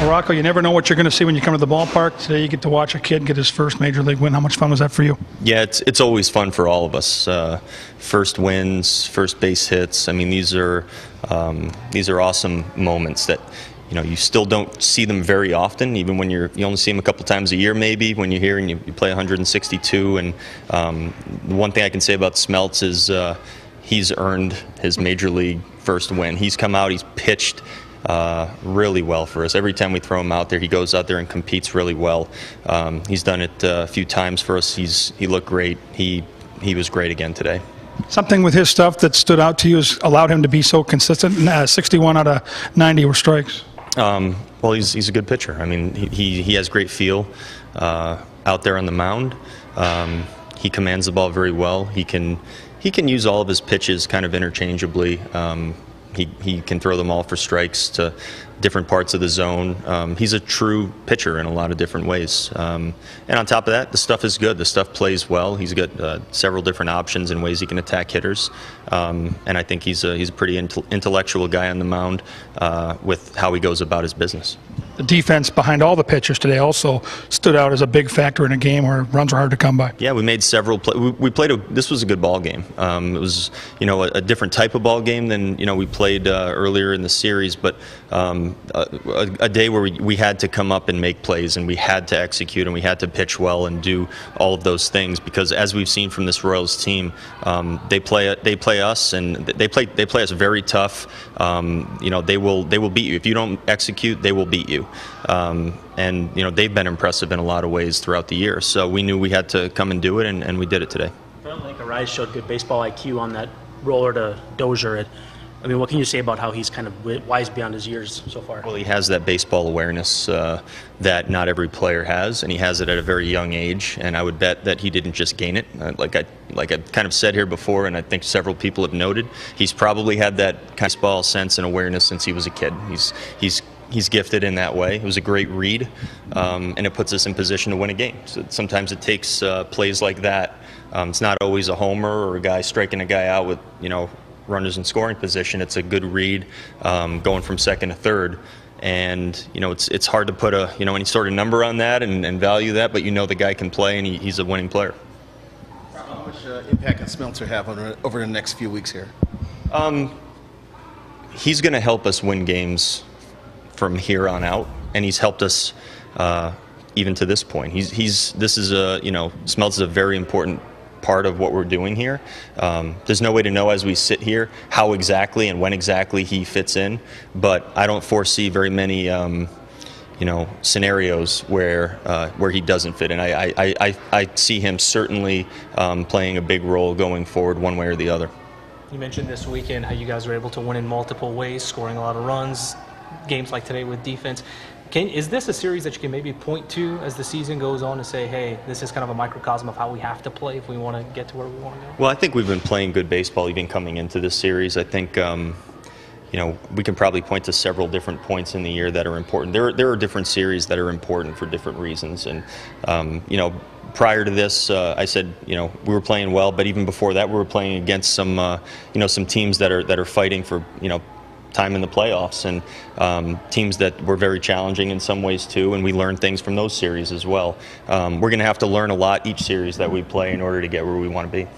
Well, Rocco, you never know what you're going to see when you come to the ballpark. Today you get to watch a kid get his first major league win. How much fun was that for you? Yeah, it's it's always fun for all of us. Uh, first wins, first base hits. I mean, these are um, these are awesome moments that you know you still don't see them very often. Even when you're you only see them a couple times a year, maybe when you're here and you, you play 162. And um, one thing I can say about Smeltz is uh, he's earned his major league first win. He's come out, he's pitched uh, really well for us. Every time we throw him out there, he goes out there and competes really well. Um, he's done it uh, a few times for us. He's he looked great. He he was great again today. Something with his stuff that stood out to you has allowed him to be so consistent. Uh, 61 out of 90 were strikes. Um, well, he's, he's a good pitcher. I mean, he, he has great feel uh, out there on the mound. Um, he commands the ball very well. He can he can use all of his pitches kind of interchangeably. Um, he, he can throw them all for strikes to different parts of the zone. Um, he's a true pitcher in a lot of different ways. Um, and on top of that, the stuff is good. The stuff plays well. He's got uh, several different options and ways he can attack hitters. Um, and I think he's a, he's a pretty intellectual guy on the mound uh, with how he goes about his business the defense behind all the pitchers today also stood out as a big factor in a game where runs are hard to come by. Yeah, we made several. Play- we, played a. This was a good ball game. Um, it was you know a, a, different type of ball game than you know we played uh, earlier in the series, but um, a, a, day where we, we had to come up and make plays and we had to execute and we had to pitch well and do all of those things because as we've seen from this Royals team, um, they play they play us and they play they play us very tough. Um, you know they will they will beat you if you don't execute. They will beat you. Um, and you know they've been impressive in a lot of ways throughout the year. So we knew we had to come and do it, and, and we did it today. I felt like Arraez showed good baseball IQ on that roller to Dozier. I mean, what can you say about how he's kind of wise beyond his years so far? Well, he has that baseball awareness uh, that not every player has, and he has it at a very young age. And I would bet that he didn't just gain it. Uh, like I, like I kind of said here before, and I think several people have noted, he's probably had that kind of baseball sense and awareness since he was a kid. He's he's he's gifted in that way. It was a great read, um, and it puts us in position to win a game. So sometimes it takes uh, plays like that. Um, it's not always a homer or a guy striking a guy out with you know runners in scoring position. It's a good read um, going from second to third. And you know it's it's hard to put a you know any sort of number on that and, and value that, but you know the guy can play and he, he's a winning player. How much uh, impact can Smeltzer have on, over the next few weeks here? Um, he's going to help us win games from here on out, and he's helped us uh, even to this point. He's he's this is a you know Smeltz is a very important part of what we're doing here. Um, there's no way to know as we sit here how exactly and when exactly he fits in, but I don't foresee very many. Um, you know scenarios where uh, where he doesn't fit in. I I, I, I see him certainly um, playing a big role going forward, one way or the other. You mentioned this weekend how you guys were able to win in multiple ways, scoring a lot of runs, games like today with defense. Can, is this a series that you can maybe point to as the season goes on and say, hey, this is kind of a microcosm of how we have to play if we want to get to where we want to go? Well, I think we've been playing good baseball even coming into this series. I think. Um, you know, we can probably point to several different points in the year that are important. There, there are different series that are important for different reasons, and um, you know, prior to this, uh, I said, you know, we were playing well, but even before that, we were playing against some, uh, you know, some teams that are that are fighting for, you know, time in the playoffs and um, teams that were very challenging in some ways too and we learned things from those series as well. Um, we're going to have to learn a lot each series that we play in order to get where we want to be